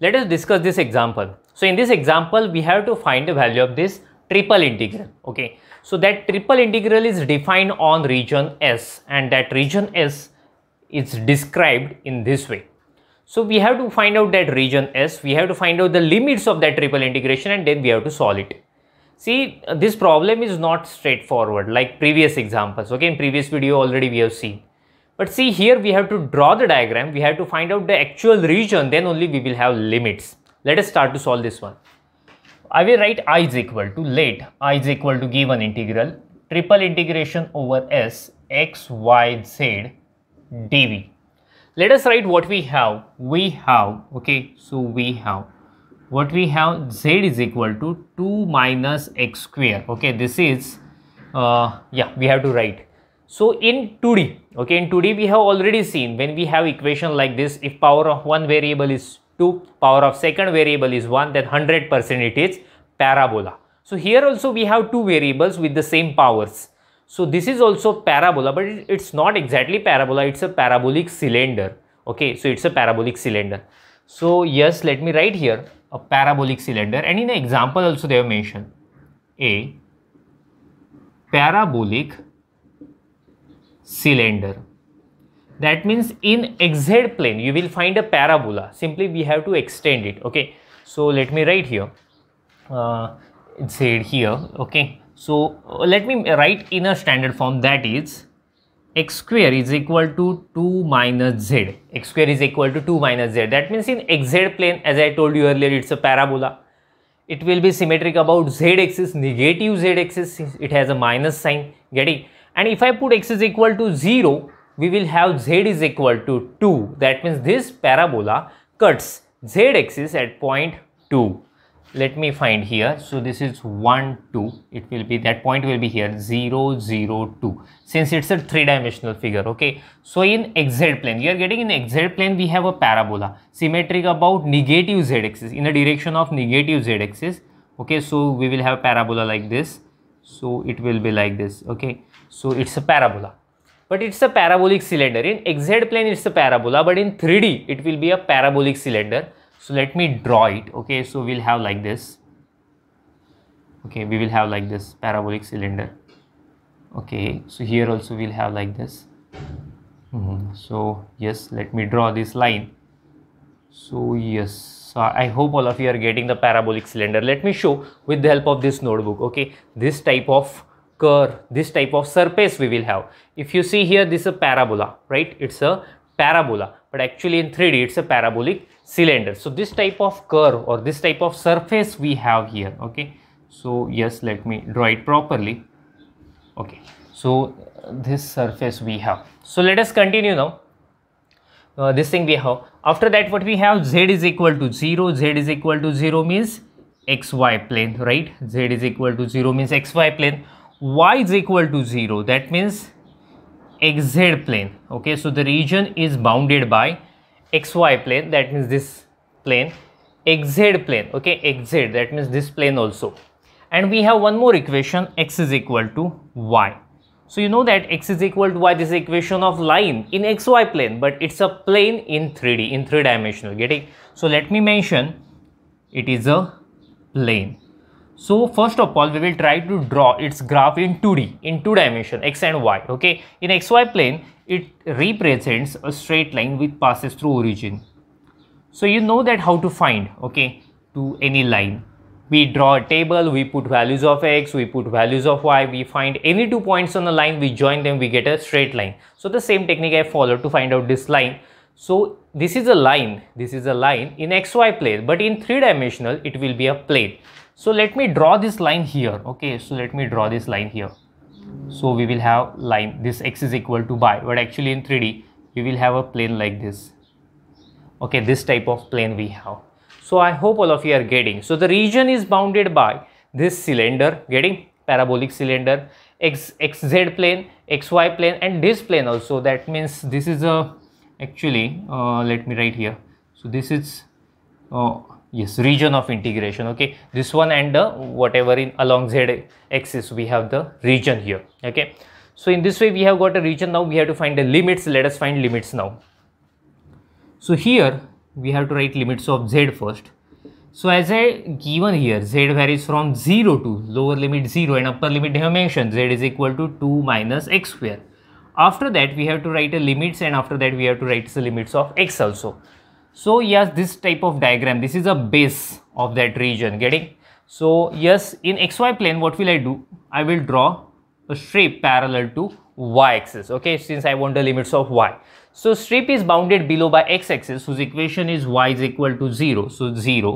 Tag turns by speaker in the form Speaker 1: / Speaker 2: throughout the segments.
Speaker 1: let us discuss this example. So in this example we have to find the value of this triple integral okay? So that triple integral is defined on region s and that region s is described in this way. So we have to find out that region s we have to find out the limits of that triple integration and then we have to solve it. See this problem is not straightforward like previous examples okay? In previous video already we have seen but see here we have to draw the diagram, we have to find out the actual region, then only we will have limits. Let us start to solve this one. I will write i is equal to let i is equal to given integral triple integration over s x y z dv. Let us write what we have. We have, okay, so we have what we have z is equal to 2 minus x square. Okay, this is, uh, yeah, we have to write so in 2D, okay, in 2D we have already seen when we have equation like this, if power of one variable is 2, power of second variable is 1, then 100% it is parabola. So here also we have two variables with the same powers. So this is also parabola, but it's not exactly parabola, it's a parabolic cylinder. Okay, so it's a parabolic cylinder. So yes, let me write here a parabolic cylinder and in the example also they have mentioned a parabolic cylinder. That means in xz plane you will find a parabola. Simply we have to extend it. Okay. So let me write here uh, z here. Okay. So uh, let me write in a standard form that is x square is equal to 2 minus z. x square is equal to 2 minus z. That means in xz plane as I told you earlier it's a parabola. It will be symmetric about z axis, negative z axis. It has a minus sign getting and if I put x is equal to 0 we will have z is equal to 2 that means this parabola cuts z axis at point 2 let me find here. So this is 1 2 it will be that point will be here 0 0 2 since it's a three dimensional figure okay? So in xz plane you are getting in xz plane we have a parabola. Symmetric about negative z axis in the direction of negative z axis okay? So we will have a parabola like this so it will be like this okay? So it's a parabola. But it's a parabolic cylinder. In xz plane it's a parabola but in 3d it will be a parabolic cylinder. So let me draw it okay? So we'll have like this. Okay we will have like this parabolic cylinder. Okay so here also we'll have like this. Mm -hmm. so yes let me draw this line. So yes i hope all of you are getting the parabolic cylinder. Let me show with the help of this notebook okay? This type of curve this type of surface we will have. If you see here this is a parabola right? It's a parabola but actually in 3d it's a parabolic cylinder. So this type of curve or this type of surface we have here okay? So yes let me draw it properly okay? So this surface we have. So let us continue now uh, this thing we have. After that what we have? Z is equal to 0 z is equal to 0 means xy plane right? Z is equal to 0 means xy plane. Y is equal to 0 that means xz plane. Okay so the region is bounded by xy plane. That means this plane. Xz plane. Okay xz. That means this plane also. And we have one more equation. X is equal to y so you know that x is equal to y this is equation of line in xy plane but it's a plane in 3d in three dimensional getting so let me mention it is a plane so first of all, we will try to draw its graph in 2D, in two dimension, x and y, okay. In xy plane, it represents a straight line which passes through origin. So you know that how to find, okay, to any line. We draw a table, we put values of x, we put values of y, we find any two points on the line, we join them, we get a straight line. So the same technique I followed to find out this line. So this is a line, this is a line in xy plane, but in three dimensional, it will be a plane. So let me draw this line here. Okay, so let me draw this line here. So we will have line this x is equal to y, but actually in 3D we will have a plane like this. Okay, this type of plane we have. So I hope all of you are getting. So the region is bounded by this cylinder, getting parabolic cylinder, x xz plane, xy plane, and this plane also. That means this is a actually uh, let me write here. So this is uh, yes region of integration okay this one and the whatever in along z axis we have the region here okay so in this way we have got a region now we have to find the limits let us find limits now so here we have to write limits of z first. So as I given here z varies from 0 to lower limit 0 and upper limit I mentioned z is equal to 2 minus x square. After that we have to write the limits and after that we have to write the limits of x also. So yes this type of diagram this is a base of that region getting? So yes in xy plane what will I do? I will draw a strip parallel to y axis okay? Since I want the limits of y so strip is bounded below by x axis whose equation is y is equal to 0 so 0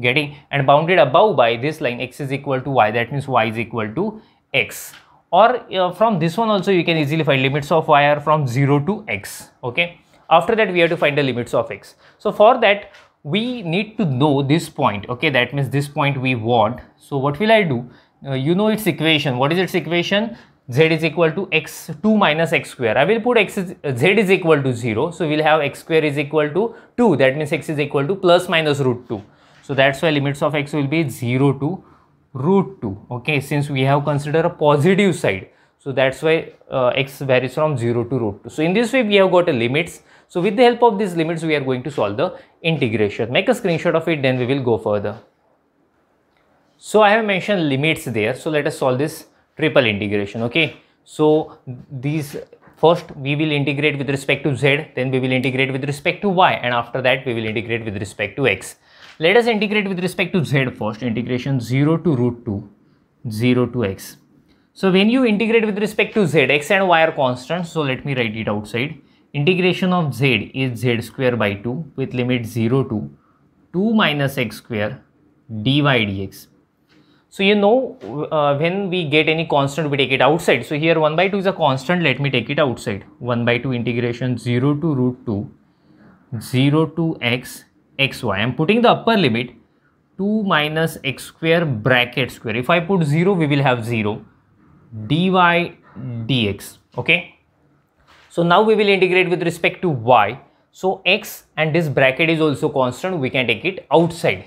Speaker 1: getting and bounded above by this line x is equal to y. That means y is equal to x. Or uh, from this one also you can easily find limits of y are from 0 to x okay? After that we have to find the limits of x. So for that we need to know this point okay? That means this point we want. So what will i do? Uh, you know its equation. What is its equation z is equal to x 2 minus x square. I will put x is, z is equal to 0 so we'll have x square is equal to 2 that means x is equal to plus minus root 2 so that's why limits of x will be 0 to root 2 okay since we have considered a positive side. So that's why uh, x varies from 0 to root 2 so in this way we have got a limits. So with the help of these limits we are going to solve the integration. Make a screenshot of it then we will go further. So i have mentioned limits there. So let us solve this triple integration okay so these first we will integrate with respect to z then we will integrate with respect to y and after that we will integrate with respect to x let us integrate with respect to z first, integration 0 to root 2, 0 to x. So when you integrate with respect to z, x and y are constant. So let me write it outside. Integration of z is z square by 2 with limit 0 to 2 minus x square dy dx. So you know uh, when we get any constant we take it outside. So here 1 by 2 is a constant. Let me take it outside. 1 by 2 integration 0 to root 2 0 to x xy. I am putting the upper limit 2 minus x square bracket square. If I put 0, we will have 0 dy dx. Okay. So now we will integrate with respect to y. So x and this bracket is also constant. We can take it outside.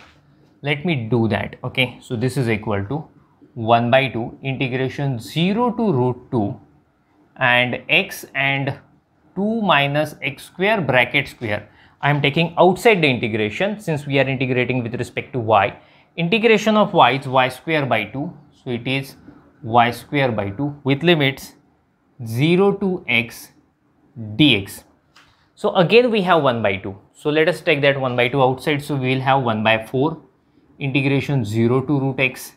Speaker 1: Let me do that. Okay. So this is equal to 1 by 2 integration 0 to root 2 and x and 2 minus x square bracket square I am taking outside the integration since we are integrating with respect to y. Integration of y is y square by 2. So it is y square by 2 with limits 0 to x dx. So again we have 1 by 2. So let us take that 1 by 2 outside. So we will have 1 by 4 integration 0 to root x.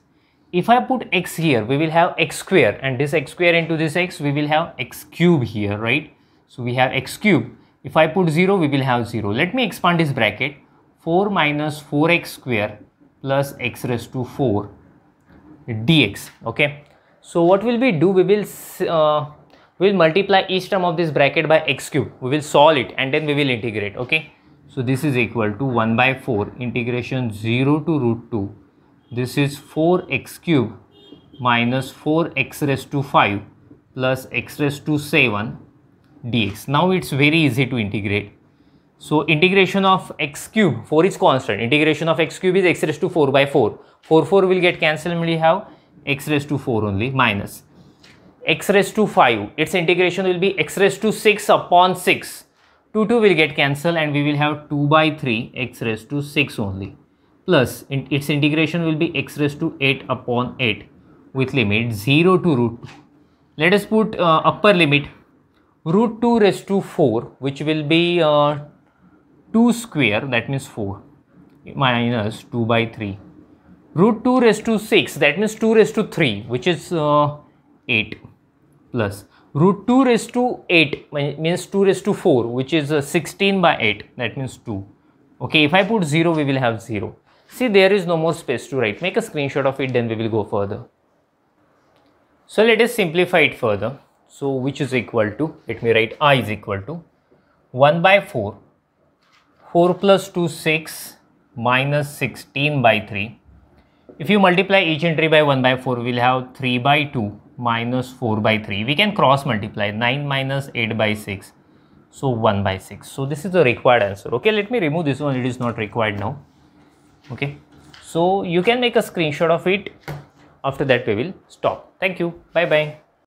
Speaker 1: If I put x here, we will have x square and this x square into this x, we will have x cube here, right? So we have x cube if I put 0, we will have 0. Let me expand this bracket. 4 minus 4x square plus x raised to 4 dx. Okay. So what will we do? We will uh, will multiply each term of this bracket by x cube. We will solve it and then we will integrate. Okay. So this is equal to 1 by 4 integration 0 to root 2. This is 4x cube minus 4x raised to 5 plus x raised to 7 dx. Now it's very easy to integrate. So integration of x cube, 4 is constant. Integration of x cube is x raised to 4 by 4. 4, 4 will get cancelled and we have x raised to 4 only minus x raised to 5. Its integration will be x raised to 6 upon 6. 2, 2 will get cancelled and we will have 2 by 3 x raised to 6 only. Plus its integration will be x raised to 8 upon 8 with limit 0 to root 2. Let us put uh, upper limit root 2 raised to 4 which will be uh, 2 square that means 4 minus 2 by 3 root 2 raised to 6 that means 2 raised to 3 which is uh, 8 plus root 2 raised to 8 means 2 raised to 4 which is uh, 16 by 8 that means 2 okay if I put 0 we will have 0 see there is no more space to write. Make a screenshot of it then we will go further. So let us simplify it further. So which is equal to, let me write i is equal to 1 by 4, 4 plus 2, 6 minus 16 by 3. If you multiply each entry by 1 by 4, we'll have 3 by 2 minus 4 by 3. We can cross multiply 9 minus 8 by 6. So 1 by 6. So this is the required answer. Okay, let me remove this one. It is not required now. Okay. So you can make a screenshot of it. After that, we will stop. Thank you. Bye bye.